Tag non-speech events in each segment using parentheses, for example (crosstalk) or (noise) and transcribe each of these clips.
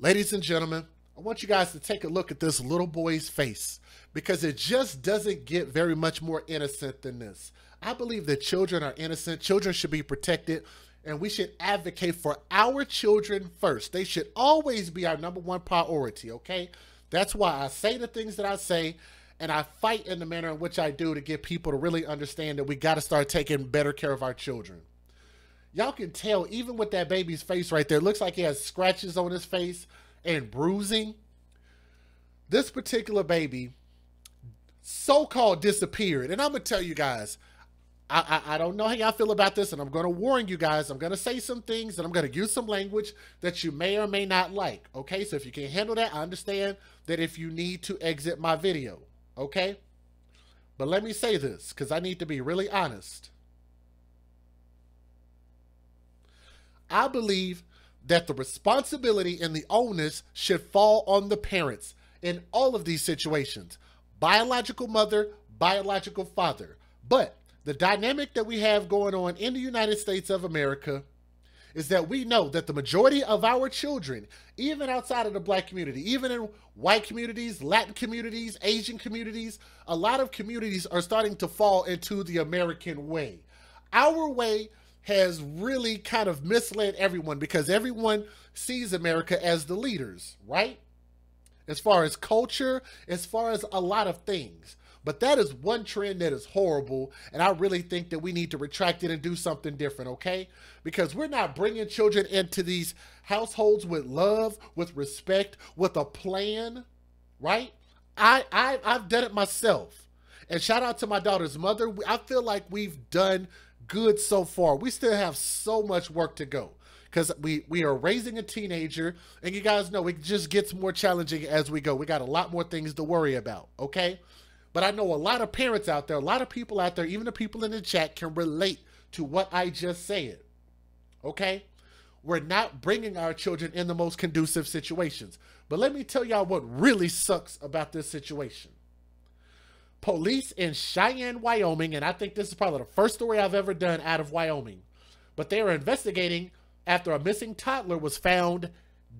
Ladies and gentlemen, I want you guys to take a look at this little boy's face because it just doesn't get very much more innocent than this. I believe that children are innocent, children should be protected, and we should advocate for our children first. They should always be our number one priority, okay? That's why I say the things that I say and I fight in the manner in which I do to get people to really understand that we got to start taking better care of our children. Y'all can tell, even with that baby's face right there, looks like he has scratches on his face and bruising. This particular baby so called disappeared. And I'm to tell you guys, I, I, I, don't know how y'all feel about this, and I'm to warn you guys. I'm to say some things, and I'm to use some language that you may or may not like. Okay, so if you can't handle that, I understand that if you need to exit my video. Okay, but let me say this because I need to be really honest. I believe that the responsibility and the onus should fall on the parents in all of these situations biological mother, biological father. But the dynamic that we have going on in the United States of America is that we know that the majority of our children, even outside of the black community, even in white communities, Latin communities, Asian communities, a lot of communities are starting to fall into the American way. Our way has really kind of misled everyone because everyone sees America as the leaders, right? As far as culture, as far as a lot of things. But that is one trend that is horrible. And I really think that we need to retract it and do something different, okay? Because we're not bringing children into these households with love, with respect, with a plan, right? I, I I've done it myself. And shout out to my daughter's mother. I feel like we've done good so far. We still have so much work to go because we we are raising a teenager, and you guys know it just gets more challenging as we go. We got a lot more things to worry about. Okay. But I know a lot of parents out there, a lot of people out there, even the people in the chat can relate to what I just said. Okay? We're not bringing our children in the most conducive situations. But let me tell y'all what really sucks about this situation. Police in Cheyenne, Wyoming, and I think this is probably the first story I've ever done out of Wyoming, but they are investigating after a missing toddler was found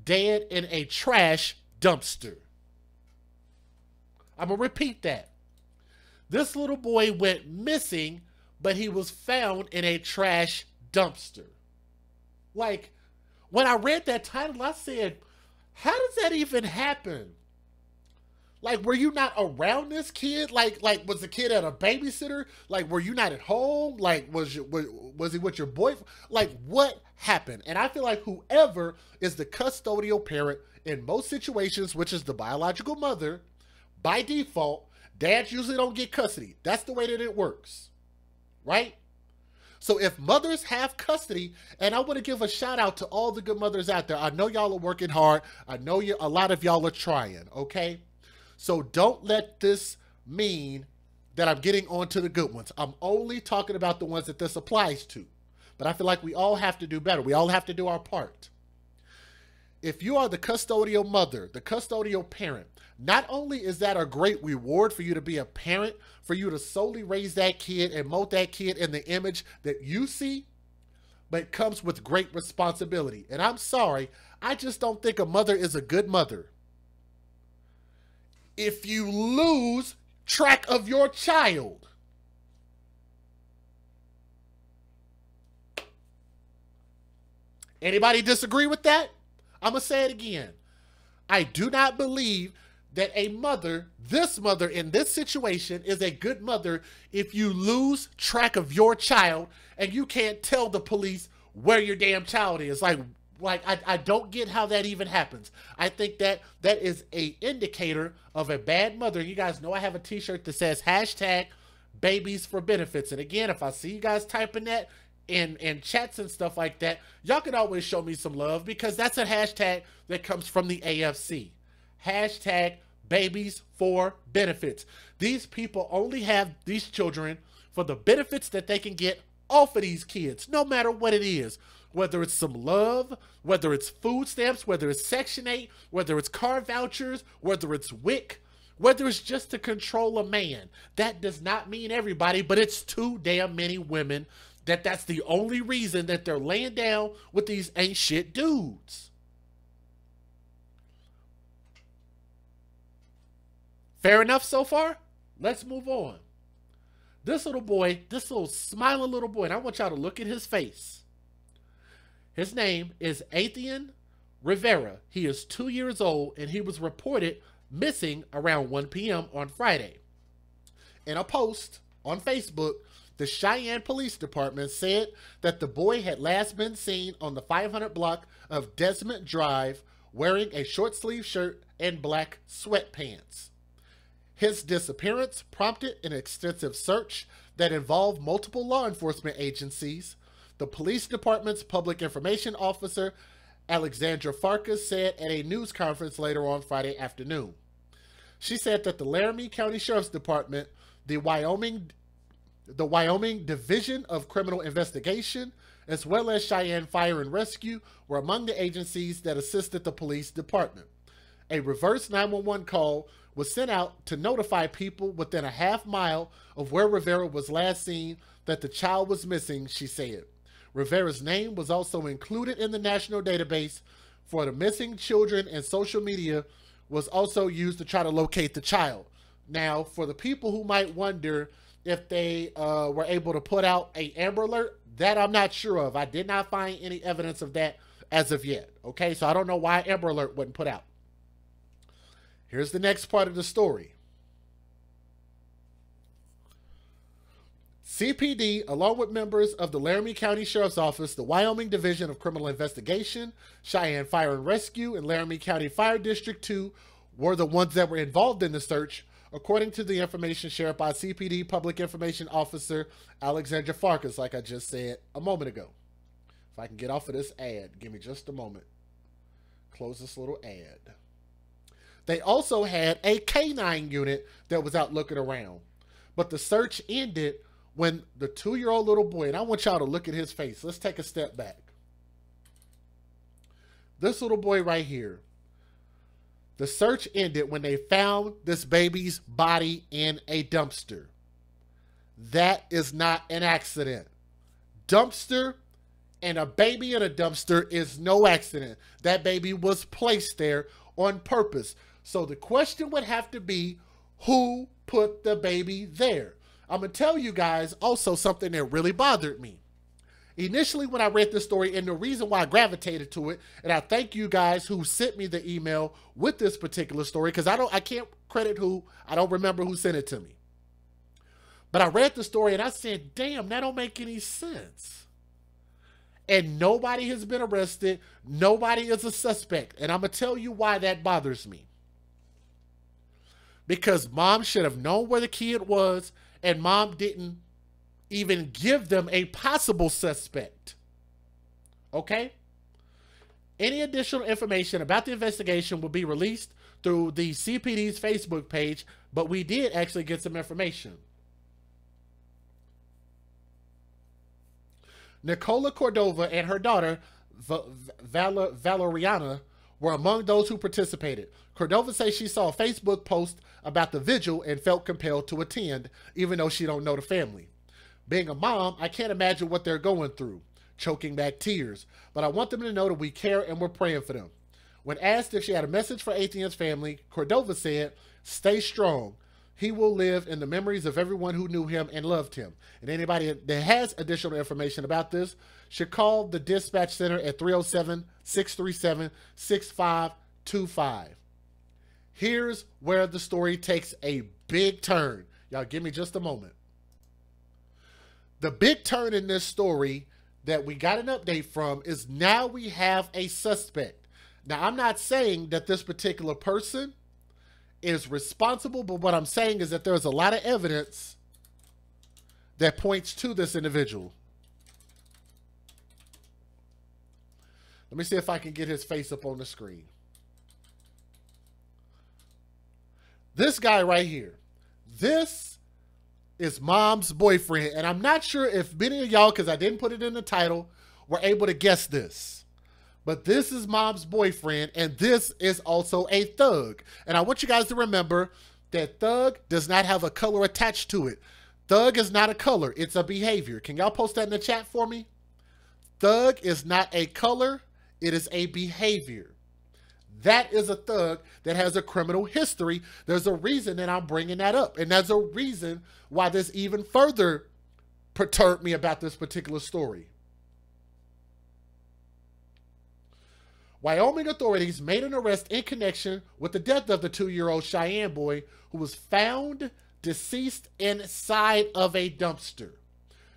dead in a trash dumpster. I'm going to repeat that. This little boy went missing, but he was found in a trash dumpster. Like, when I read that title, I said, how does that even happen? Like, were you not around this kid? Like, like was the kid at a babysitter? Like, were you not at home? Like, was you, was, was he with your boyfriend? Like, what happened? And I feel like whoever is the custodial parent in most situations, which is the biological mother, by default, Dads usually don't get custody. That's the way that it works, right? So if mothers have custody, and I want to give a shout out to all the good mothers out there. I know y'all are working hard. I know you a lot of y'all are trying, okay? So don't let this mean that I'm getting on to the good ones. I'm only talking about the ones that this applies to. But I feel like we all have to do better. We all have to do our part. If you are the custodial mother, the custodial parent, not only is that a great reward for you to be a parent, for you to solely raise that kid and mold that kid in the image that you see, but it comes with great responsibility. And I'm sorry, I just don't think a mother is a good mother. If you lose track of your child, Anybody disagree with that? I'm going to say it again. I do not believe that a mother, this mother in this situation, is a good mother if you lose track of your child and you can't tell the police where your damn child is. Like, like I, I don't get how that even happens. I think that that is a indicator of a bad mother. You guys know I have a t-shirt that says hashtag babies for benefits. And again, if I see you guys typing that in in chats and stuff like that, y'all can always show me some love because that's a hashtag that comes from the AFC. Hashtag babies for benefits. These people only have these children for the benefits that they can get off of these kids, no matter what it is whether it's some love, whether it's food stamps, whether it's Section 8, whether it's car vouchers, whether it's WIC, whether it's just to control a man. That does not mean everybody, but it's too damn many women that that's the only reason that they're laying down with these ain't shit dudes. Fair enough so far? Let's move on. This little boy, this little smiling little boy, and I want y'all to look at his face. His name is Athian Rivera. He is two years old and he was reported missing around 1 p.m. on Friday. In a post on Facebook, the Cheyenne Police Department said that the boy had last been seen on the 500 block of Desmond Drive wearing a short sleeve shirt and black sweatpants. His disappearance prompted an extensive search that involved multiple law enforcement agencies. The police department's public information officer, Alexandra Farkas, said at a news conference later on Friday afternoon. She said that the Laramie County Sheriff's Department, the Wyoming the Wyoming Division of Criminal Investigation, as well as Cheyenne Fire and Rescue, were among the agencies that assisted the police department. A reverse 911 call was sent out to notify people within a half mile of where Rivera was last seen that the child was missing, she said. Rivera's name was also included in the national database for the missing children, and social media was also used to try to locate the child. Now, for the people who might wonder if they uh, were able to put out a Amber Alert, that I'm not sure of. I did not find any evidence of that as of yet. Okay, so I don't know why Amber Alert wasn't put out. Here's the next part of the story. CPD, along with members of the Laramie County Sheriff's Office, the Wyoming Division of Criminal Investigation, Cheyenne Fire and Rescue, and Laramie County Fire District 2, were the ones that were involved in the search, according to the information shared by CPD Public Information Officer Alexandra Farkas, like I just said a moment ago. If I can get off of this ad, give me just a moment. Close this little ad. They also had a canine unit that was out looking around. But the search ended when the two year old little boy, and I want y'all to look at his face. Let's take a step back. This little boy right here. The search ended when they found this baby's body in a dumpster. That is not an accident. Dumpster and a baby in a dumpster is no accident. That baby was placed there on purpose. So the question would have to be who put the baby there? I'm to tell you guys also something that really bothered me. Initially, when I read this story, and the reason why I gravitated to it, and I thank you guys who sent me the email with this particular story, because I don't, I can't credit who, I don't remember who sent it to me. But I read the story and I said, damn, that don't make any sense. And nobody has been arrested. Nobody is a suspect. And I'm to tell you why that bothers me because mom should have known where the kid was and mom didn't even give them a possible suspect. Okay? Any additional information about the investigation will be released through the CPD's Facebook page, but we did actually get some information. Nicola Cordova and her daughter, Val- Val- Valeriana, were among those who participated. Cordova says she saw a Facebook post about the vigil and felt compelled to attend, even though she don't know the family. Being a mom, I can't imagine what they're going through, choking back tears, but I want them to know that we care and we're praying for them. When asked if she had a message for Athian's family, Cordova said, stay strong. He will live in the memories of everyone who knew him and loved him. And anybody that has additional information about this should call the dispatch center at 307 637 6525. Here's where the story takes a big turn. Y'all give me just a moment. The big turn in this story that we got an update from is now we have a suspect. Now, I'm not saying that this particular person is responsible, but what I'm saying is that there's a lot of evidence that points to this individual. Let me see if I can get his face up on the screen. This guy right here. This is mom's boyfriend. And I'm not sure if many of y'all, because I didn't put it in the title, were able to guess this. But this is mom's boyfriend, and this is also a thug. And I want you guys to remember that thug does not have a color attached to it. Thug is not a color, it's a behavior. Can y'all post that in the chat for me? Thug is not a color, it is a behavior. That is a thug that has a criminal history. There's a reason that I'm bringing that up. And there's a reason why this even further perturbed me about this particular story. Wyoming authorities made an arrest in connection with the death of the two year old Cheyenne boy who was found deceased inside of a dumpster.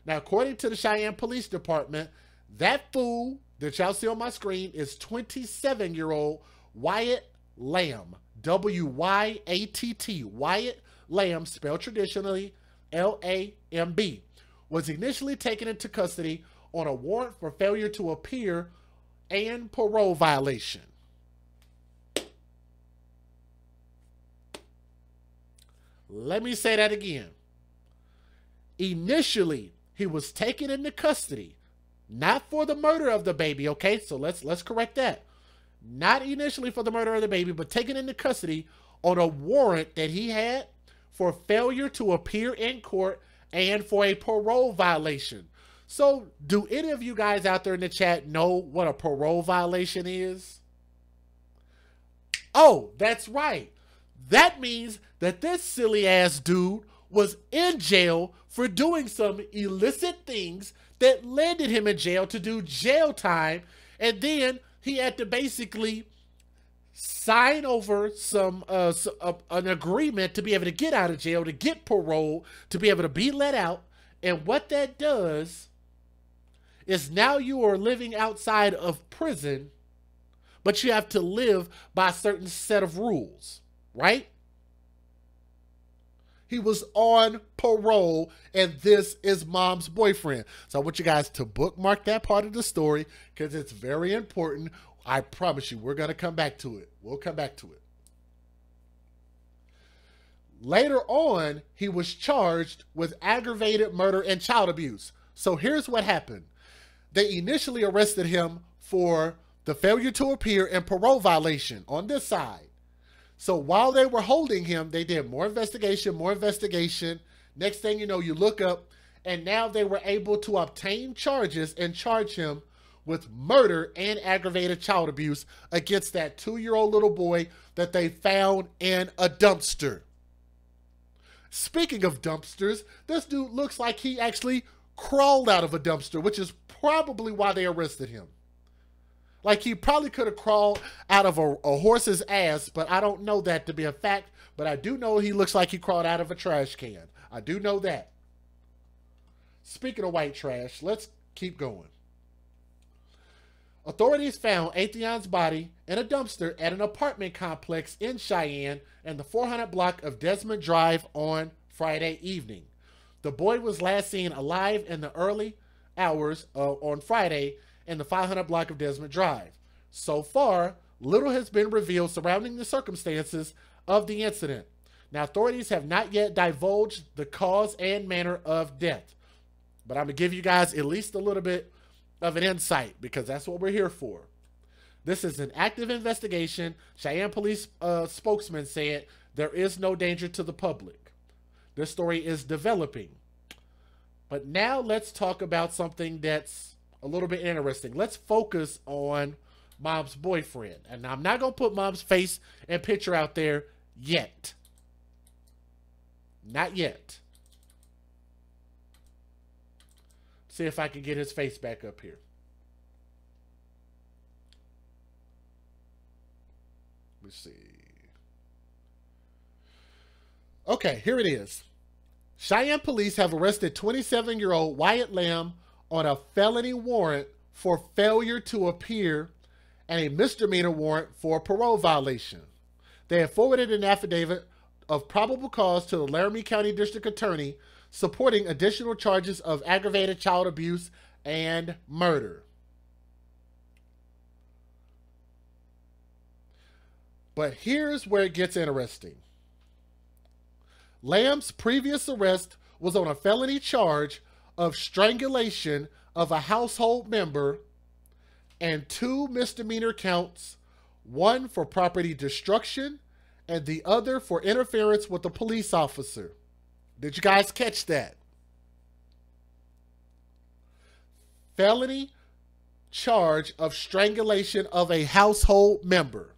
Now, according to the Cheyenne Police Department, that fool that y'all see on my screen is 27 year old Wyatt Lamb. W Y A T T. Wyatt Lamb, spelled traditionally L A M B, was initially taken into custody on a warrant for failure to appear and parole violation. Let me say that again. Initially, he was taken into custody, not for the murder of the baby, okay? So let's let's correct that. Not initially for the murder of the baby, but taken into custody on a warrant that he had for failure to appear in court and for a parole violation. So, do any of you guys out there in the chat know what a parole violation is? Oh, that's right. That means that this silly ass dude was in jail for doing some illicit things that landed him in jail to do jail time. And then he had to basically sign over some uh, an agreement to be able to get out of jail, to get parole, to be able to be let out. And what that does is now you are living outside of prison, but you have to live by a certain set of rules, right? He was on parole, and this is mom's boyfriend. So I want you guys to bookmark that part of the story because it's very important. I promise you, we're going to come back to it. We'll come back to it. Later on, he was charged with aggravated murder and child abuse. So here's what happened they initially arrested him for the failure to appear and parole violation on this side. So while they were holding him, they did more investigation, more investigation. Next thing you know, you look up, and now they were able to obtain charges and charge him with murder and aggravated child abuse against that two year old little boy that they found in a dumpster. Speaking of dumpsters, this dude looks like he actually crawled out of a dumpster, which is probably why they arrested him. Like he probably could have crawled out of a, a, horse's ass, but I don't know that to be a fact. But I do know he looks like he crawled out of a trash can. I do know that. Speaking of white trash, let's keep going. Authorities found Athian's body in a dumpster at an apartment complex in Cheyenne and the 400 block of Desmond Drive on Friday evening. The boy was last seen alive in the early hours uh, on Friday in the 500 block of Desmond Drive. So far, little has been revealed surrounding the circumstances of the incident. Now, authorities have not yet divulged the cause and manner of death, but I'm going to give you guys at least a little bit of an insight because that's what we're here for. This is an active investigation. Cheyenne police uh, spokesman said there is no danger to the public. This story is developing. But now let's talk about something that's a little bit interesting. Let's focus on mom's boyfriend. And I'm not going to put mom's face and picture out there yet. Not yet. See if I can get his face back up here. Let's see. Okay, here it is. Cheyenne police have arrested 27 year old Wyatt Lamb on a felony warrant for failure to appear and a misdemeanor warrant for parole violation. They have forwarded an affidavit of probable cause to the Laramie County District Attorney supporting additional charges of aggravated child abuse and murder. But here's where it gets interesting. Lamb's previous arrest was on a felony charge of strangulation of a household member and two misdemeanor counts, one for property destruction and the other for interference with a police officer. Did you guys catch that? Felony charge of strangulation of a household member.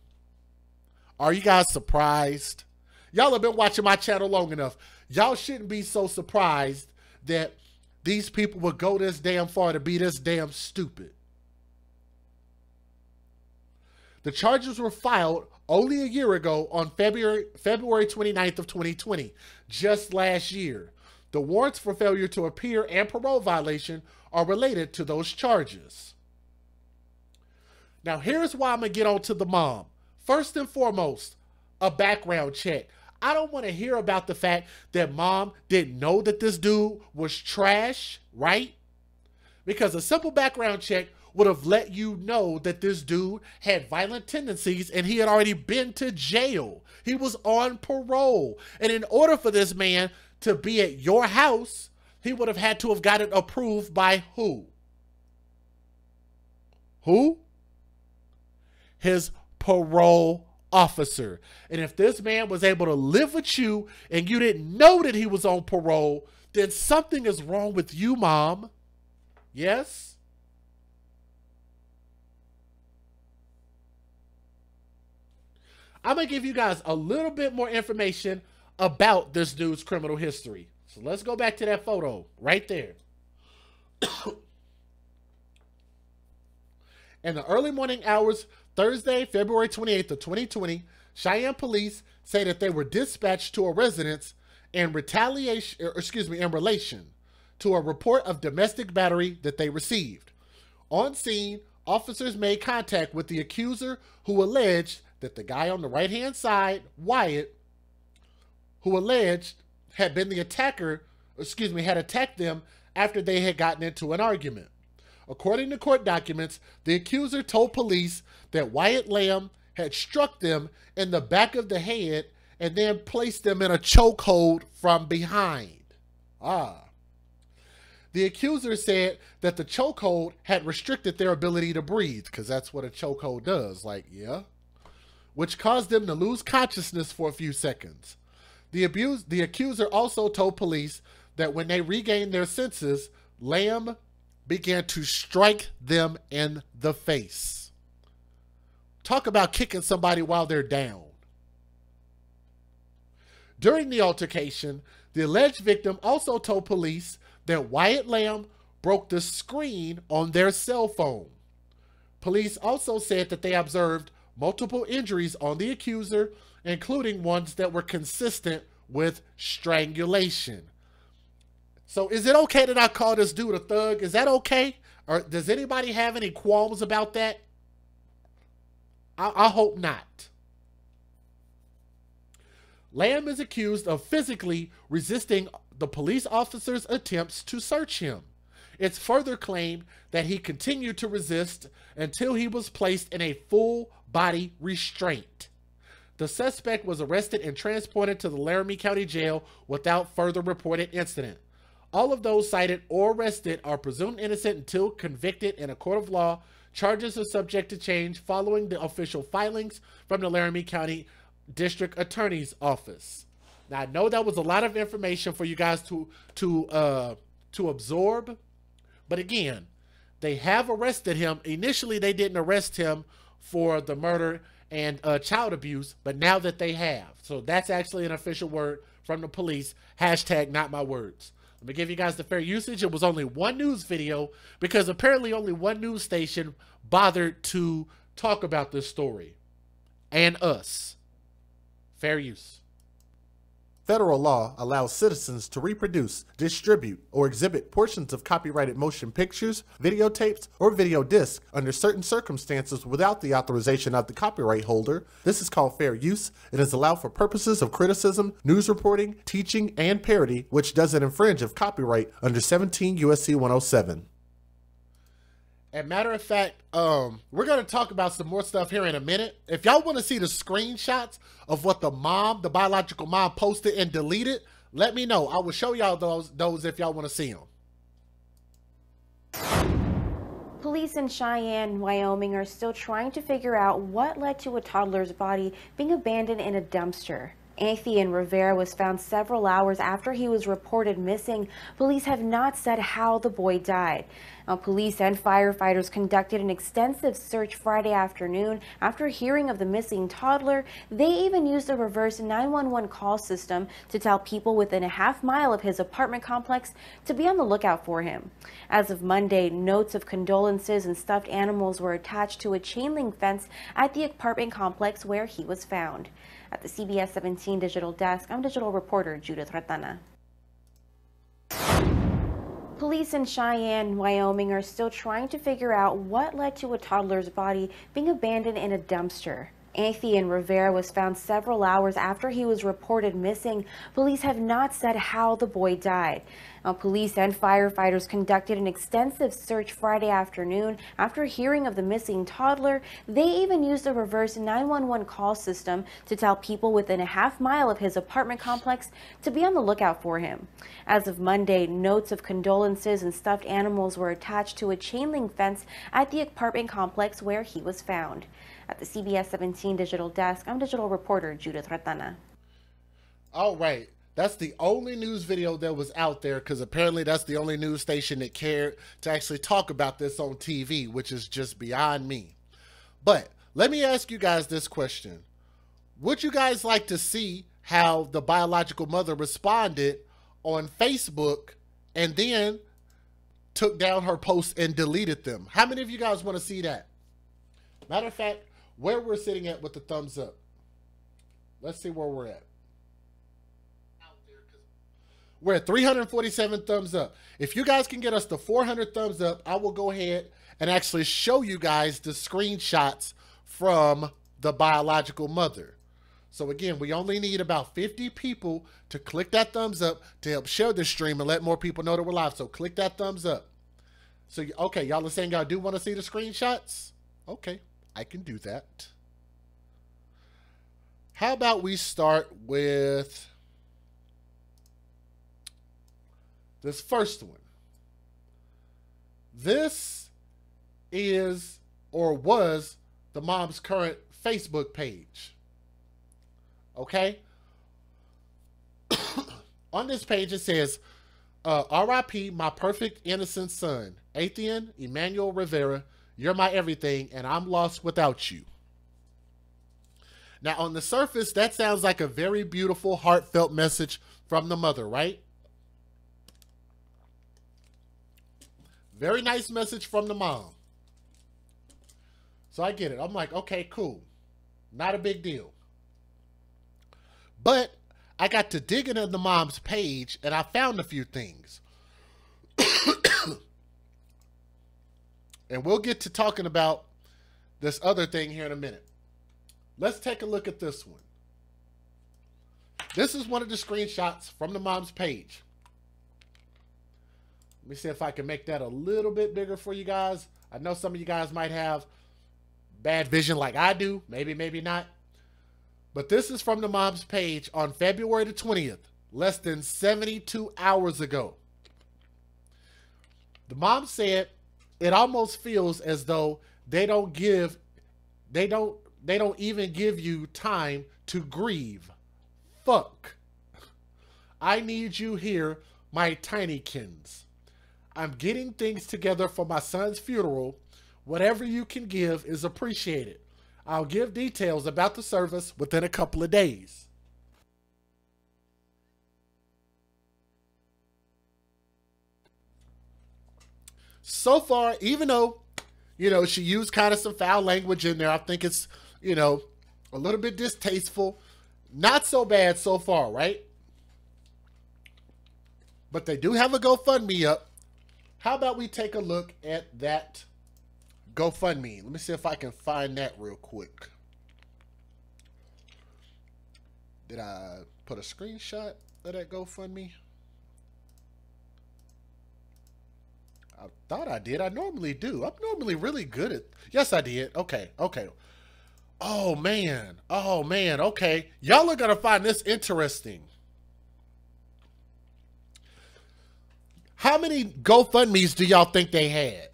Are you guys surprised? Y'all have been watching my channel long enough. Y'all shouldn't be so surprised that these people would go this damn far to be this damn stupid. The charges were filed only a year ago on February February 29th of 2020, just last year. The warrants for failure to appear and parole violation are related to those charges. Now, here's why I'm going to get on to the mom. First and foremost, a background check. I don't want to hear about the fact that mom didn't know that this dude was trash, right? Because a simple background check would have let you know that this dude had violent tendencies and he had already been to jail. He was on parole. And in order for this man to be at your house, he would have had to have got it approved by who? Who? His parole officer. And if this man was able to live with you and you didn't know that he was on parole, then something is wrong with you, mom. Yes? I'm going to give you guys a little bit more information about this dude's criminal history. So let's go back to that photo right there. (coughs) In the early morning hours, Thursday, February 28th of 2020, Cheyenne police say that they were dispatched to a residence in retaliation, er, excuse me, in relation to a report of domestic battery that they received. On scene, officers made contact with the accuser who alleged that the guy on the right hand side, Wyatt, who alleged had been the attacker, excuse me, had attacked them after they had gotten into an argument. According to court documents, the accuser told police that Wyatt Lamb had struck them in the back of the head and then placed them in a chokehold from behind. Ah. The accuser said that the chokehold had restricted their ability to breathe, because that's what a chokehold does. Like, yeah. Which caused them to lose consciousness for a few seconds. The, abuse, the accuser also told police that when they regained their senses, Lamb began to strike them in the face. Talk about kicking somebody while they're down. During the altercation, the alleged victim also told police that Wyatt Lamb broke the screen on their cell phone. Police also said that they observed multiple injuries on the accuser, including ones that were consistent with strangulation. So is it okay that I call this dude a thug? Is that okay? Or does anybody have any qualms about that? I, I hope not. Lamb is accused of physically resisting the police officer's attempts to search him. It's further claimed that he continued to resist until he was placed in a full body restraint. The suspect was arrested and transported to the Laramie County Jail without further reported incident. All of those cited or arrested are presumed innocent until convicted in a court of law. Charges are subject to change following the official filings from the Laramie County District Attorney's Office. Now I know that was a lot of information for you guys to to uh, to absorb, but again, they have arrested him. Initially, they didn't arrest him for the murder and uh, child abuse, but now that they have, so that's actually an official word from the police. Hashtag not my words. Let me give you guys the fair usage. It was only one news video because apparently only one news station bothered to talk about this story. And us. Fair use. Federal law allows citizens to reproduce, distribute, or exhibit portions of copyrighted motion pictures, videotapes, or video discs under certain circumstances without the authorization of the copyright holder. This is called fair use and is allowed for purposes of criticism, news reporting, teaching, and parody, which doesn't infringe of copyright under 17 USC 107. And matter of fact, um, we're gonna talk about some more stuff here in a minute. If y'all want to see the screenshots of what the mom, the biological mom, posted and deleted, let me know. I will show y'all those those if y'all want to see them. Police in Cheyenne, Wyoming are still trying to figure out what led to a toddler's body being abandoned in a dumpster. Anthony Rivera was found several hours after he was reported missing. Police have not said how the boy died. Uh, police and firefighters conducted an extensive search Friday afternoon after hearing of the missing toddler. They even used a reverse 911 call system to tell people within a half mile of his apartment complex to be on the lookout for him. As of Monday, notes of condolences and stuffed animals were attached to a chain link fence at the apartment complex where he was found. At the CBS 17 digital desk, I'm digital reporter Judith Ratana. Police in Cheyenne, Wyoming are still trying to figure out what led to a toddler's body being abandoned in a dumpster. Anthony Rivera was found several hours after he was reported missing. Police have not said how the boy died. Now, police and firefighters conducted an extensive search Friday afternoon after hearing of the missing toddler. They even used a reverse 911 call system to tell people within a half mile of his apartment complex to be on the lookout for him. As of Monday, notes of condolences and stuffed animals were attached to a chain link fence at the apartment complex where he was found. At the CBS 17 digital desk, I'm digital reporter Judith Ratana. All right. That's the only news video that was out there because apparently that's the only news station that cared to actually talk about this on TV, which is just beyond me. But let me ask you guys this question Would you guys like to see how the biological mother responded on Facebook and then took down her posts and deleted them? How many of you guys want to see that? Matter of fact, where we're sitting at with the thumbs up. Let's see where we're at. We're at 347 thumbs up. If you guys can get us to 400 thumbs up, I will go ahead and actually show you guys the screenshots from the biological mother. So again, we only need about 50 people to click that thumbs up to help share this stream and let more people know that we're live. So click that thumbs up. So, okay, y'all are saying y'all do want to see the screenshots? Okay. I can do that. How about we start with this first one? This is or was the mom's current Facebook page. Okay? (coughs) On this page, it says, uh, RIP, my perfect innocent son, Athian Emmanuel Rivera, you're my everything, and I'm lost without you. Now, on the surface, that sounds like a very beautiful, heartfelt message from the mother, right? Very nice message from the mom. So I get it. I'm like, okay, cool. Not a big deal. But I got to digging in the mom's page and I found a few things. (coughs) And we'll get to talking about this other thing here in a minute. Let's take a look at this one. This is one of the screenshots from the mom's page. Let me see if I can make that a little bit bigger for you guys. I know some of you guys might have bad vision like I do. Maybe, maybe not. But this is from the mom's page on February the 20th, less than 72 hours ago. The mom said, it almost feels as though they don't give they don't they don't even give you time to grieve. Fuck. I need you here, my tinykins. I'm getting things together for my son's funeral. Whatever you can give is appreciated. I'll give details about the service within a couple of days. So far, even though, you know, she used kind of some foul language in there, I think it's, you know, a little bit distasteful. Not so bad so far, right? But they do have a GoFundMe up. How about we take a look at that GoFundMe? Let me see if I can find that real quick. Did I put a screenshot of that GoFundMe? I thought I did. I normally do. I'm normally really good at. Yes, I did. Okay. Okay. Oh man. Oh man. Okay. Y'all are gonna find this interesting. How many GoFundMe's do y'all think they had?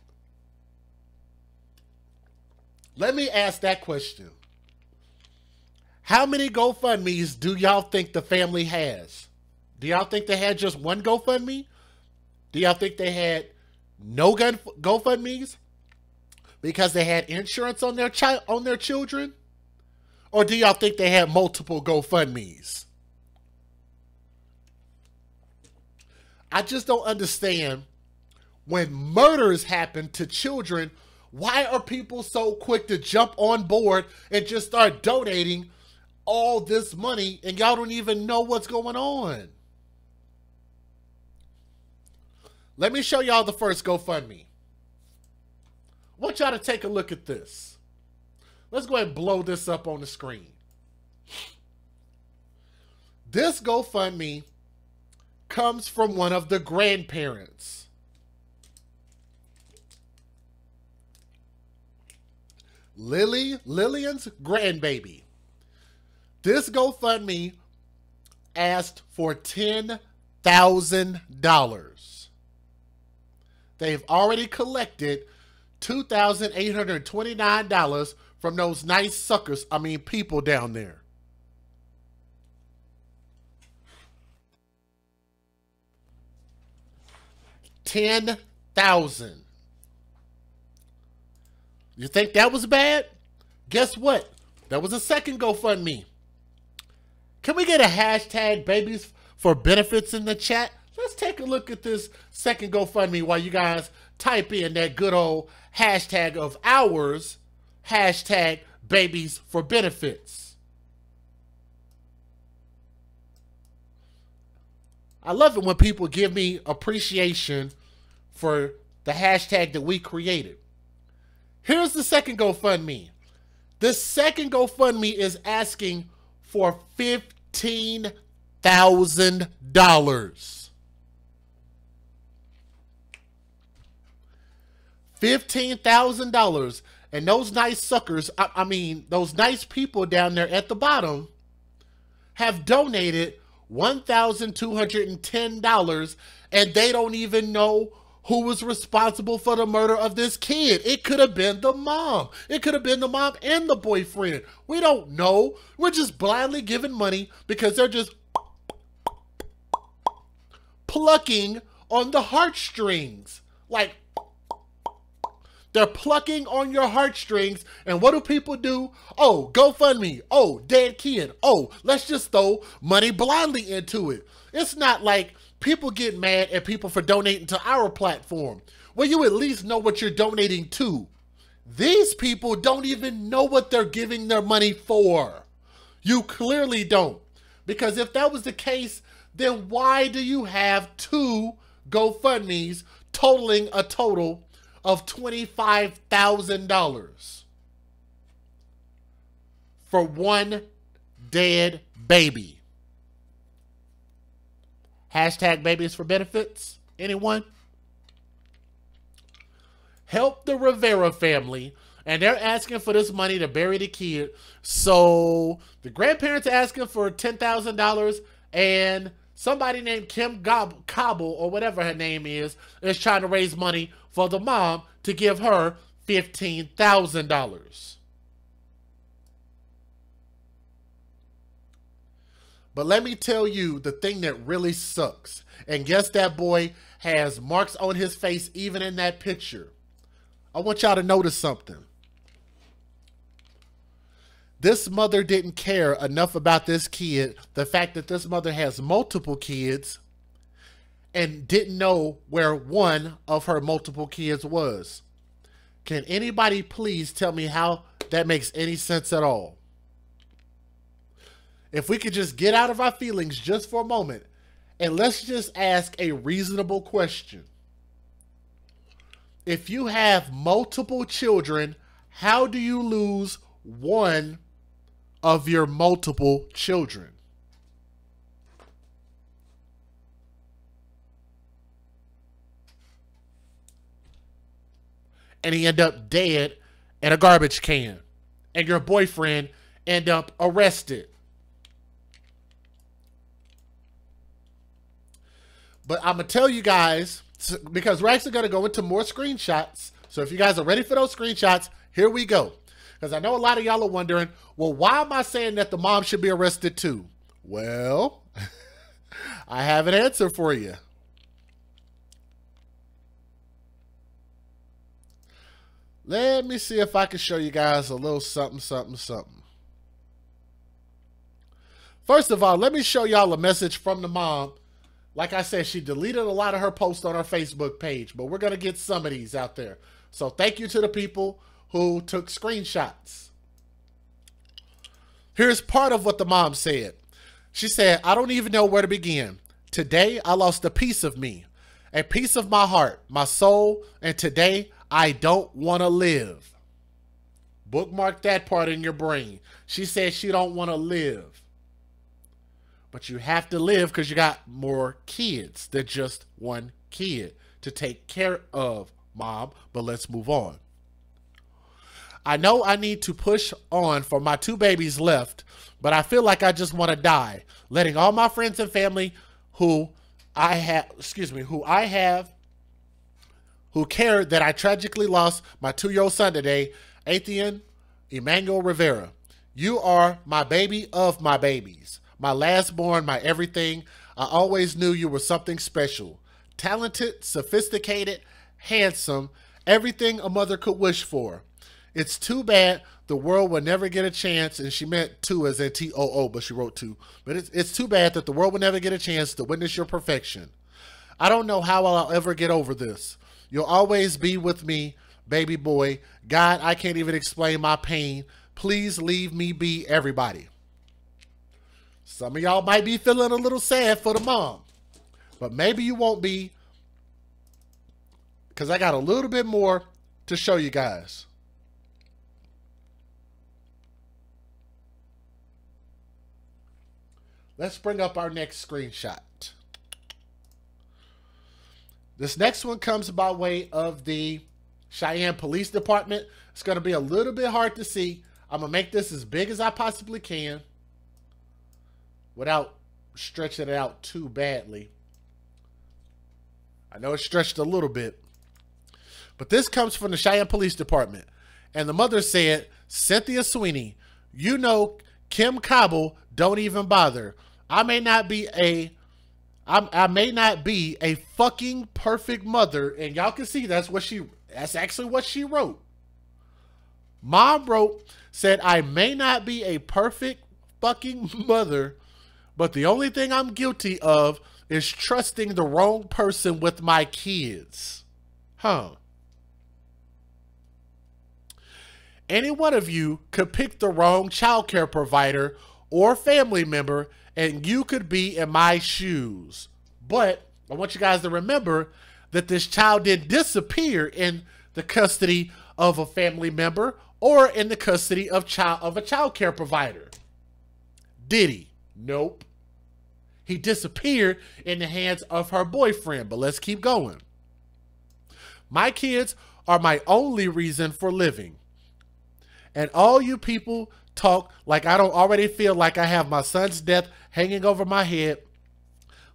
Let me ask that question. How many GoFundMe's do y'all think the family has? Do y'all think they had just one GoFundMe? Do y'all think they had no gun GoFundMe's because they had insurance on their child on their children? Or do y'all think they had multiple GoFundMe's? I just don't understand when murders happen to children, why are people so quick to jump on board and just start donating all this money and y'all don't even know what's going on? Let me show y'all the first GoFundMe. I want y'all to take a look at this. Let's go ahead and blow this up on the screen. This GoFundMe comes from one of the grandparents. Lily, Lillian's grandbaby. This GoFundMe asked for $10,000. They've already collected $2,829 from those nice suckers, I mean people down there. Ten thousand. You think that was bad? Guess what? That was a second GoFundMe. Can we get a hashtag babies for benefits in the chat? Let's take a look at this second GoFundMe while you guys type in that good old hashtag of ours, hashtag babies for benefits. I love it when people give me appreciation for the hashtag that we created. Here's the second GoFundMe. The second GoFundMe is asking for $15,000. $15,000. And those nice suckers, I, I, mean, those nice people down there at the bottom have donated $1,210 and they don't even know who was responsible for the murder of this kid. It could have been the mom. It could have been the mom and the boyfriend. We don't know. We're just blindly giving money because they're just plucking on the heartstrings. Like, they're plucking on your heartstrings. And what do people do? Oh, GoFundMe. Oh, dead kid. Oh, let's just throw money blindly into it. It's not like people get mad at people for donating to our platform. Well, you at least know what you're donating to. These people don't even know what they're giving their money for. You clearly don't. Because if that was the case, then why do you have two GoFundMe's totaling a total of $25,000 for one dead baby. Hashtag babies for benefits. Anyone? Help the Rivera family. And they're asking for this money to bury the kid. So the grandparents are asking for $10,000 and somebody named Kim Gob- Cobble or whatever her name is is trying to raise money for the mom to give her $15,000. But let me tell you the thing that really sucks. And guess that boy has marks on his face even in that picture. I want y'all to notice something. This mother didn't care enough about this kid, the fact that this mother has multiple kids, and didn't know where one of her multiple kids was. Can anybody please tell me how that makes any sense at all? If we could just get out of our feelings just for a moment and let's just ask a reasonable question. If you have multiple children, how do you lose one of your multiple children? and he end up dead in a garbage can. And your boyfriend end up arrested. But i'm gonna tell you guys because we're actually gonna go into more screenshots. So if you guys are ready for those screenshots here we go because i know a lot of y'all are wondering well why am i saying that the mom should be arrested too well (laughs) i have an answer for you Let me see if I can show you guys a little something, something, something. First of all, let me show y'all a message from the mom. Like I said, she deleted a lot of her posts on her Facebook page, but we're going to get some of these out there. So thank you to the people who took screenshots. Here's part of what the mom said. She said, I don't even know where to begin. Today, I lost a piece of me, a piece of my heart, my soul, and today, I don't want to live. Bookmark that part in your brain. She said she don't want to live. But you have to live because you got more kids than just one kid to take care of, mom. But let's move on. I know I need to push on for my two babies left, but I feel like I just want to die, letting all my friends and family who I have, excuse me, who I have, who care that I tragically lost my two-year-old son today, Athian Emmanuel Rivera. You are my baby of my babies, my last born, my everything. I always knew you were something special, talented, sophisticated, handsome, everything a mother could wish for. It's too bad the world will never get a chance, and she meant two as in T O O, but she wrote two. But it's, it's too bad that the world will never get a chance to witness your perfection. I don't know how I'll ever get over this. You'll always be with me, baby boy. God, I can't even explain my pain. Please leave me be, everybody. Some of y'all might be feeling a little sad for the mom, but maybe you won't be because I got a little bit more to show you guys. Let's bring up our next screenshot. This next one comes by way of the Cheyenne Police Department. It's going to be a little bit hard to see. I'm going to make this as big as I possibly can without stretching it out too badly. I know it's stretched a little bit. But this comes from the Cheyenne Police Department. And the mother said, Cynthia Sweeney, you know Kim Cobble don't even bother. I may not be a I, may not be a fucking perfect mother, and y'all can see that's what she that's actually what she wrote. Mom wrote said I may not be a perfect fucking (laughs) mother, but the only thing I'm guilty of is trusting the wrong person with my kids. Huh. Any one of you could pick the wrong childcare provider or family member and you could be in my shoes. But I want you guys to remember that this child did disappear in the custody of a family member or in the custody of child of a child care provider. Did he? Nope. He disappeared in the hands of her boyfriend, but let's keep going. My kids are my only reason for living. And all you people talk like I don't already feel like I have my son's death hanging over my head,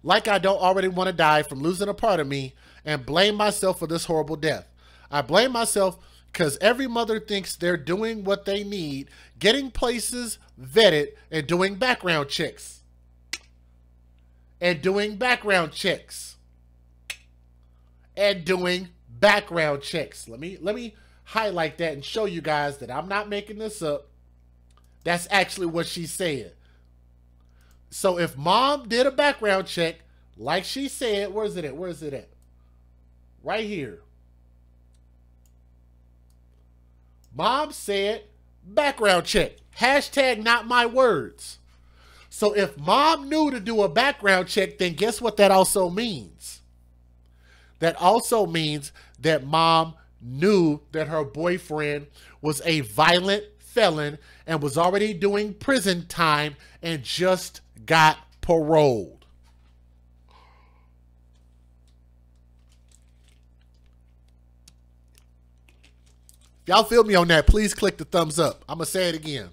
like I don't already want to die from losing a part of me, and blame myself for this horrible death. I blame myself because every mother thinks they're doing what they need, getting places vetted, and doing background checks. And doing background checks. And doing background checks. Let me let me highlight that and show you guys that I'm not making this up. That's actually what she said. So if mom did a background check, like she said, where's it at? Where's it at? Right here. Mom said background check. Hashtag not my words. So if mom knew to do a background check, then guess what that also means? That also means that mom knew that her boyfriend was a violent felon and was already doing prison time and just got paroled. If y'all feel me on that, please click the thumbs up. I'm going to say it again.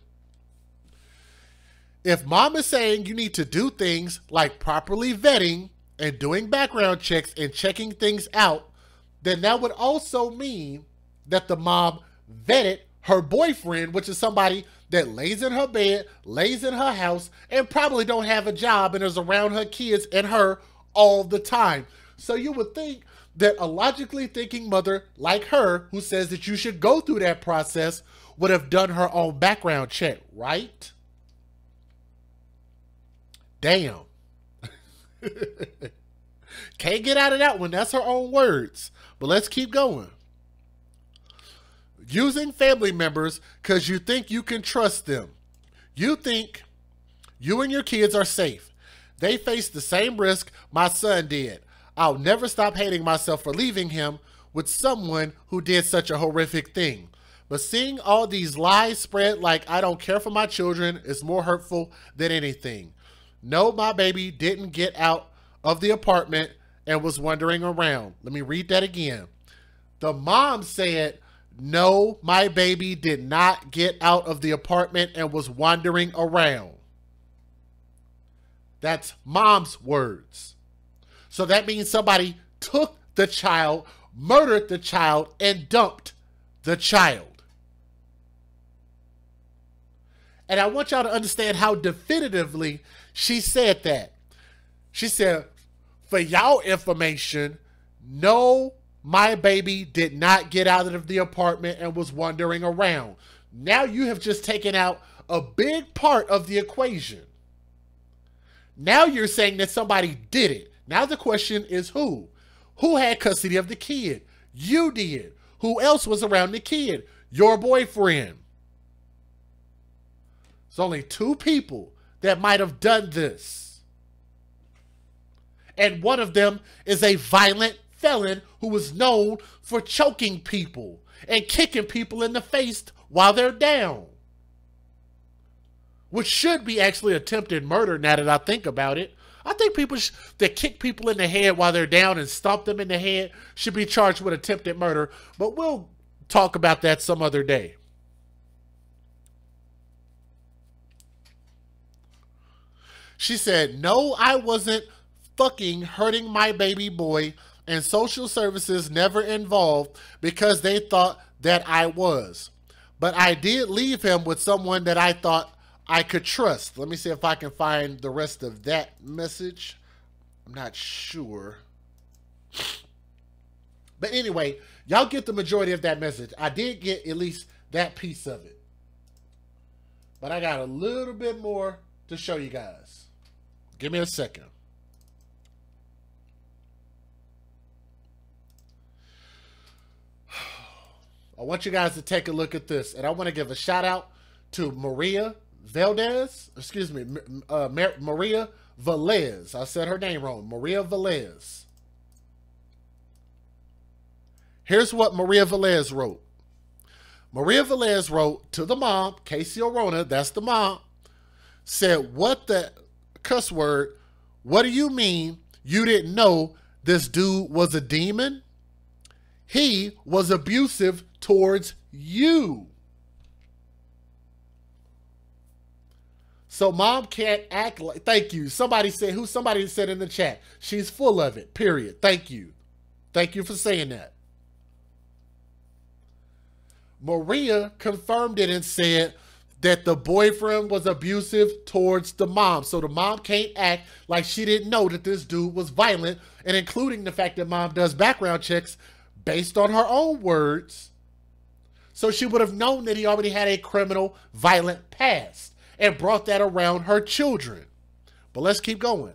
If mom is saying you need to do things like properly vetting and doing background checks and checking things out, then that would also mean that the mom vetted her boyfriend, which is somebody that lays in her bed, lays in her house, and probably don't have a job and is around her kids and her all the time. So you would think that a logically thinking mother like her, who says that you should go through that process, would have done her own background check, right? Damn. (laughs) Can't get out of that one. That's her own words. But let's keep going. Using family members because you think you can trust them. You think you and your kids are safe. They face the same risk my son did. I'll never stop hating myself for leaving him with someone who did such a horrific thing. But seeing all these lies spread like I don't care for my children is more hurtful than anything. No, my baby didn't get out of the apartment and was wandering around. Let me read that again. The mom said, No, my baby did not get out of the apartment and was wandering around. That's mom's words. So that means somebody took the child, murdered the child, and dumped the child. And I want y'all to understand how definitively she said that. She said, for y'all information, no, my baby did not get out of the apartment and was wandering around. Now you have just taken out a big part of the equation. Now you're saying that somebody did it. Now the question is who? Who had custody of the kid? You did. Who else was around the kid? Your boyfriend. There's only two people that might have done this. And one of them is a violent felon who was known for choking people and kicking people in the face while they're down. Which should be actually attempted murder now that I think about it. I think people that kick people in the head while they're down and stomp them in the head should be charged with attempted murder, but we'll talk about that some other day. She said, No, I wasn't fucking hurting my baby boy, and social services never involved because they thought that I was. But I did leave him with someone that I thought I could trust. Let me see if I can find the rest of that message. I'm not sure. But anyway, y'all get the majority of that message. I did get at least that piece of it. But I got a little bit more to show you guys. Give me a second. I want you guys to take a look at this. And I want to give a shout out to Maria Valdez, excuse me, uh, Maria Velez. I said her name wrong. Maria Velez. Here's what Maria Velez wrote. Maria Velez wrote to the mom, Casey Orona, that's the mom, said, What the cuss word? What do you mean you didn't know this dude was a demon? He was abusive towards you. So mom can't act like thank you. Somebody said who somebody said in the chat. She's full of it. Period. Thank you. Thank you for saying that. Maria confirmed it and said that the boyfriend was abusive towards the mom. So the mom can't act like she didn't know that this dude was violent, and including the fact that mom does background checks based on her own words. So she would have known that he already had a criminal, violent past and brought that around her children. But let's keep going.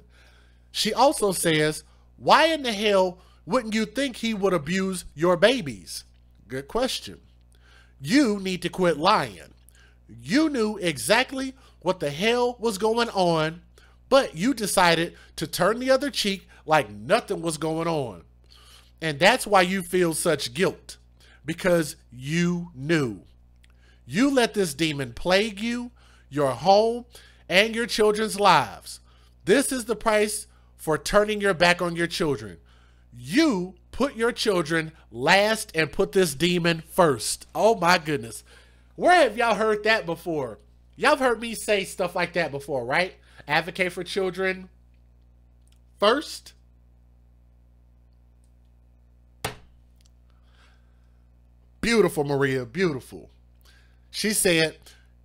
She also says, Why in the hell wouldn't you think he would abuse your babies? Good question. You need to quit lying. You knew exactly what the hell was going on, but you decided to turn the other cheek like nothing was going on. And that's why you feel such guilt because you knew. You let this demon plague you your home, and your children's lives. This is the price for turning your back on your children. You put your children last and put this demon first. Oh my goodness. Where have y'all heard that before? Y'all heard me say stuff like that before, right? Advocate for children first. Beautiful, Maria, beautiful. She said,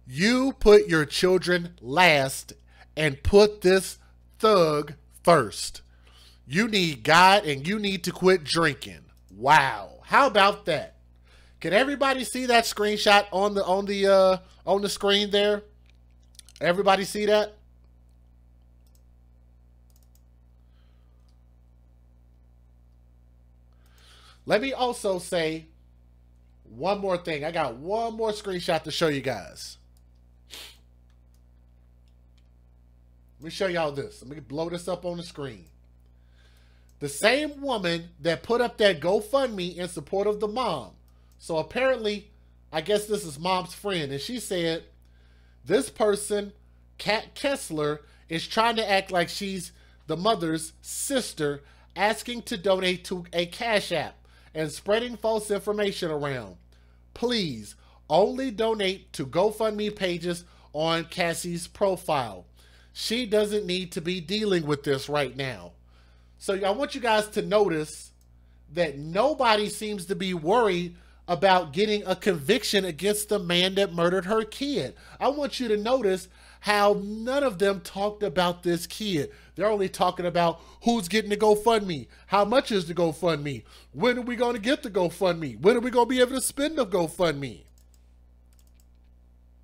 you put your children last and put this thug first. You need God and you need to quit drinking. Wow. How about that? Can everybody see that screenshot on the on the uh on the screen there? Everybody see that? Let me also say one more thing. I got one more screenshot to show you guys. Let me show y'all this. Let me blow this up on the screen. The same woman that put up that GoFundMe in support of the mom. So apparently, I guess this is mom's friend. And she said, this person, Kat Kessler, is trying to act like she's the mother's sister, asking to donate to a Cash App and spreading false information around. Please only donate to GoFundMe pages on Cassie's profile. She doesn't need to be dealing with this right now. So I want you guys to notice that nobody seems to be worried about getting a conviction against the man that murdered her kid. I want you to notice how none of them talked about this kid. They're only talking about who's getting the GoFundMe, how much is the GoFundMe, when are we going to get the GoFundMe, when are we going to be able to spend the GoFundMe?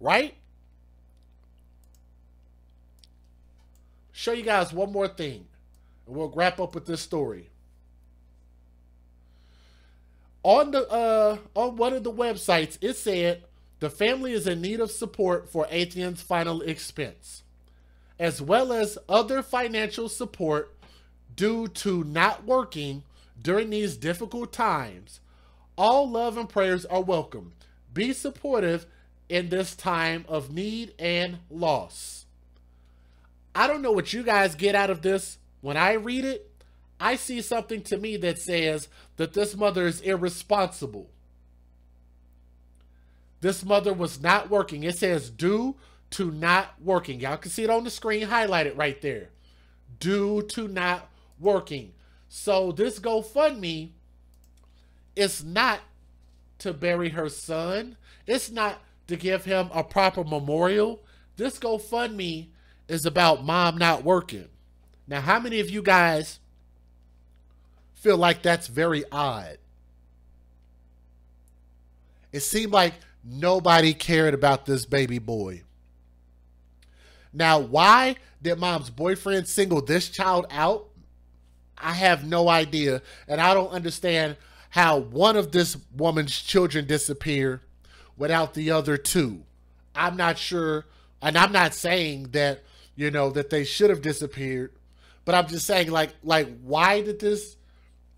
Right? Show you guys one more thing, and we'll wrap up with this story. On the uh on one of the websites, it said the family is in need of support for Athian's final expense, as well as other financial support due to not working during these difficult times. All love and prayers are welcome. Be supportive in this time of need and loss. I don't know what you guys get out of this. When I read it, I see something to me that says that this mother is irresponsible. This mother was not working. It says due to not working. Y'all can see it on the screen highlighted right there. Due to not working. So this GoFundMe is not to bury her son. It's not to give him a proper memorial. This GoFundMe is about mom not working. Now, how many of you guys feel like that's very odd? It seemed like Nobody cared about this baby boy. Now, why did mom's boyfriend single this child out? I have no idea. And I don't understand how one of this woman's children disappeared without the other two. I'm not sure. And I'm not saying that, you know, that they should have disappeared. But I'm just saying, like, like, why did this,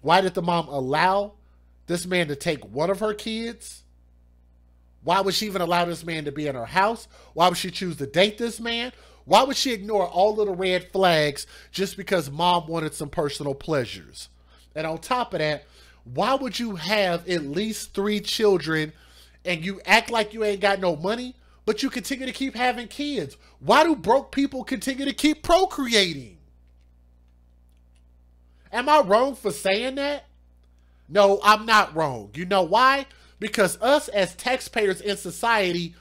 why did the mom allow this man to take one of her kids? Why would she even allow this man to be in her house? Why would she choose to date this man? Why would she ignore all of the red flags just because mom wanted some personal pleasures? And on top of that, why would you have at least three children and you act like you ain't got no money, but you continue to keep having kids? Why do broke people continue to keep procreating? Am I wrong for saying that? No, I'm not wrong. You know why? Because us as taxpayers in society,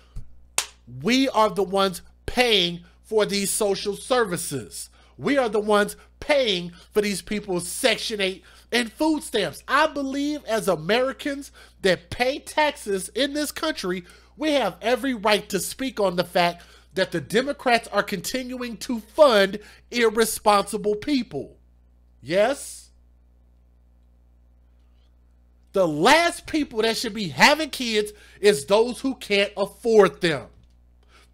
we are the ones paying for these social services. We are the ones paying for these people's Section 8 and food stamps. I believe as Americans that pay taxes in this country, we have every right to speak on the fact that the Democrats are continuing to fund irresponsible people. Yes? The last people that should be having kids is those who can't afford them.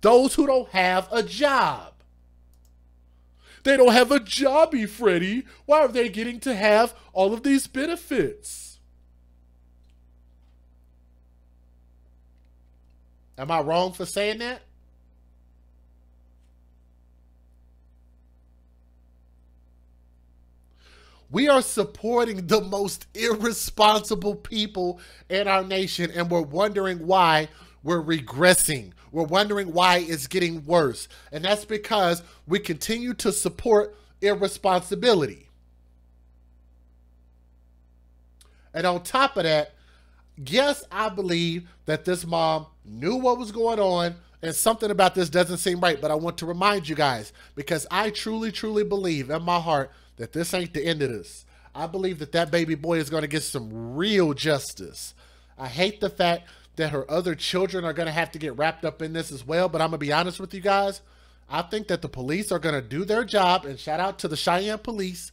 Those who don't have a job. They don't have a jobby, Freddie. Why are they getting to have all of these benefits? Am I wrong for saying that? We are supporting the most irresponsible people in our nation, and we're wondering why we're regressing. We're wondering why it's getting worse. And that's because we continue to support irresponsibility. And on top of that, yes, I believe that this mom knew what was going on and something about this doesn't seem right, but I want to remind you guys because I truly, truly believe in my heart that this ain't the end of this. I believe that that baby boy is going to get some real justice. I hate the fact that her other children are going to have to get wrapped up in this as well, but I'm going to be honest with you guys. I think that the police are going to do their job, and shout out to the Cheyenne police.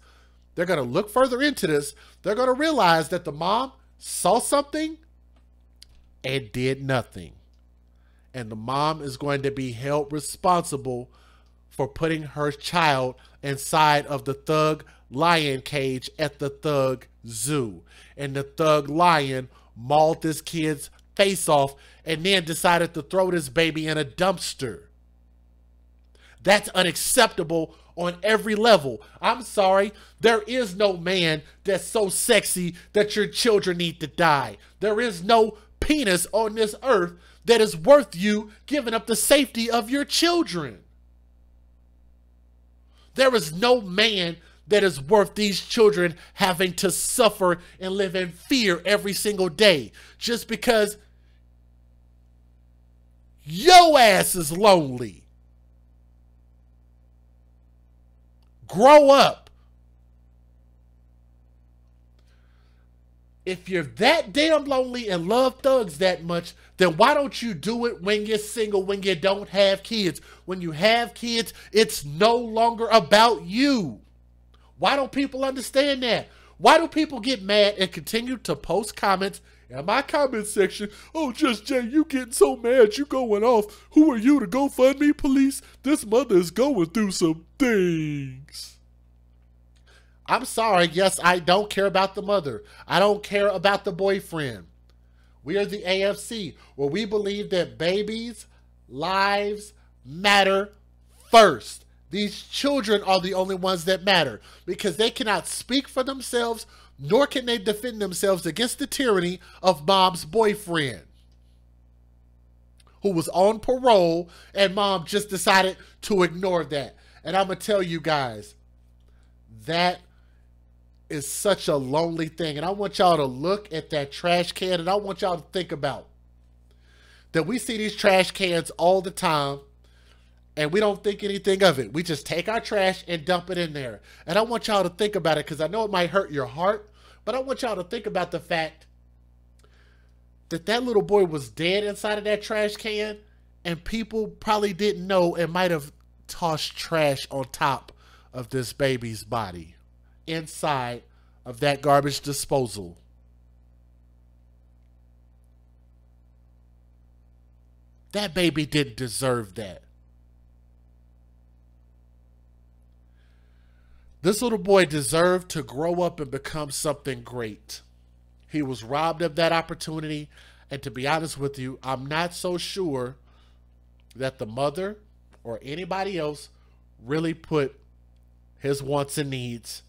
They're going to look further into this. They're going to realize that the mom saw something and did nothing and the mom is going to be held responsible for putting her child inside of the thug lion cage at the thug zoo. And the thug lion mauled this kid's face off and then decided to throw this baby in a dumpster. That's unacceptable on every level. I'm sorry, there is no man that's so sexy that your children need to die. There is no penis on this earth that is worth you giving up the safety of your children. There is no man that is worth these children having to suffer and live in fear every single day just because yo ass is lonely. Grow up. If you're that damn lonely and love thugs that much, then why don't you do it when you're single, when you don't have kids? When you have kids, it's no longer about you. Why don't people understand that? Why do people get mad and continue to post comments in my comment section? Oh, just Jay, you getting so mad, you going off. Who are you to go fund me, police? This mother is going through some things. I'm sorry. Yes, I don't care about the mother. I don't care about the boyfriend. We are the AFC, where we believe that babies' lives matter first. These children are the only ones that matter because they cannot speak for themselves, nor can they defend themselves against the tyranny of mom's boyfriend who was on parole, and mom just decided to ignore that. And I'm going to tell you guys, that is such a lonely thing. And I want y'all to look at that trash can and I want y'all to think about that we see these trash cans all the time and we don't think anything of it. We just take our trash and dump it in there. And I want y'all to think about it because I know it might hurt your heart, but I want y'all to think about the fact that that little boy was dead inside of that trash can and people probably didn't know and might have tossed trash on top of this baby's body inside of that garbage disposal. That baby didn't deserve that. This little boy deserved to grow up and become something great. He was robbed of that opportunity. And to be honest with you, I'm not so sure that the mother or anybody else really put his wants and needs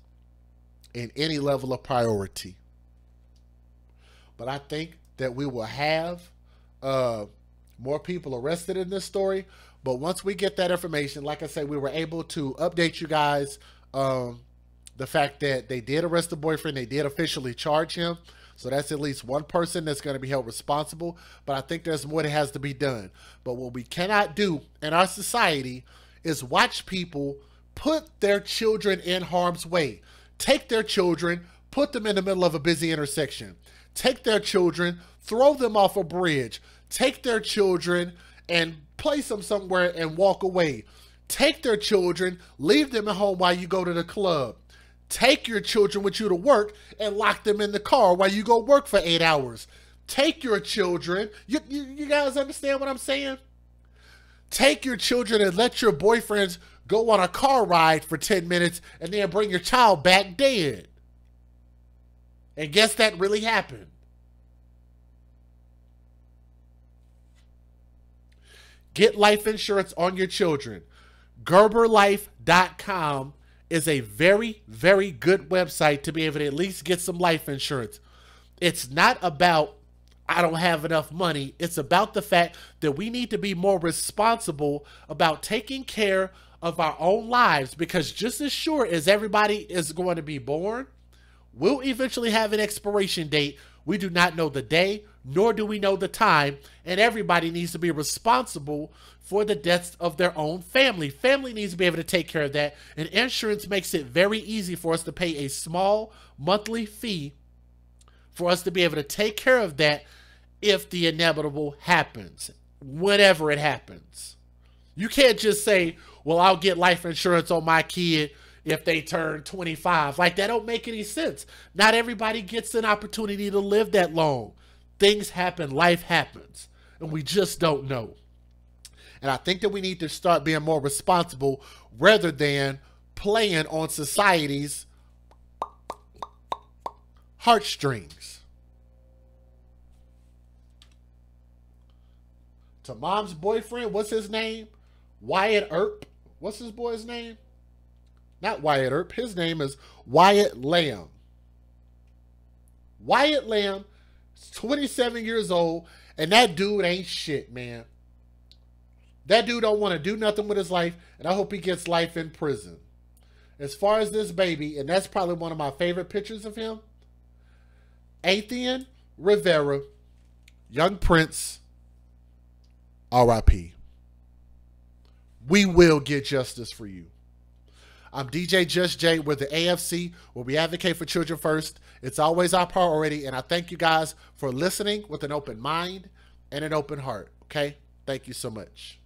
in any level of priority. But I think that we will have uh, more people arrested in this story. But once we get that information, like I said, we were able to update you guys um, the fact that they did arrest the boyfriend, they did officially charge him. So that's at least one person that's going to be held responsible. But I think there's more that has to be done. But what we cannot do in our society is watch people put their children in harm's way take their children, put them in the middle of a busy intersection, take their children, throw them off a bridge, take their children and place them somewhere and walk away. Take their children, leave them at home while you go to the club. Take your children with you to work and lock them in the car while you go work for eight hours. Take your children. You, you, you guys understand what I'm saying? Take your children and let your boyfriends go on a car ride for 10 minutes, and then bring your child back dead. And guess that really happened. Get life insurance on your children. GerberLife.com is a very, very good website to be able to at least get some life insurance. It's not about I don't have enough money. It's about the fact that we need to be more responsible about taking care of our own lives because just as sure as everybody is going to be born, we'll eventually have an expiration date. We do not know the day nor do we know the time, and everybody needs to be responsible for the deaths of their own family. Family needs to be able to take care of that, and insurance makes it very easy for us to pay a small monthly fee for us to be able to take care of that if the inevitable happens, whenever it happens. You can't just say, well, I'll get life insurance on my kid if they turn 25. Like, that don't make any sense. Not everybody gets an opportunity to live that long. Things happen, life happens, and we just don't know. And I think that we need to start being more responsible rather than playing on society's heartstrings. To mom's boyfriend, what's his name? Wyatt Earp. What's his boy's name? Not Wyatt Earp. His name is Wyatt Lamb. Wyatt Lamb is 27 years old, and that dude ain't shit, man. That dude don't want to do nothing with his life, and I hope he gets life in prison. As far as this baby, and that's probably one of my favorite pictures of him, Athian Rivera, Young Prince, R.I.P. We will get justice for you. I'm DJ Just Jay with the AFC, where we advocate for children first. It's always our priority, and I thank you guys for listening with an open mind and an open heart. Okay? Thank you so much.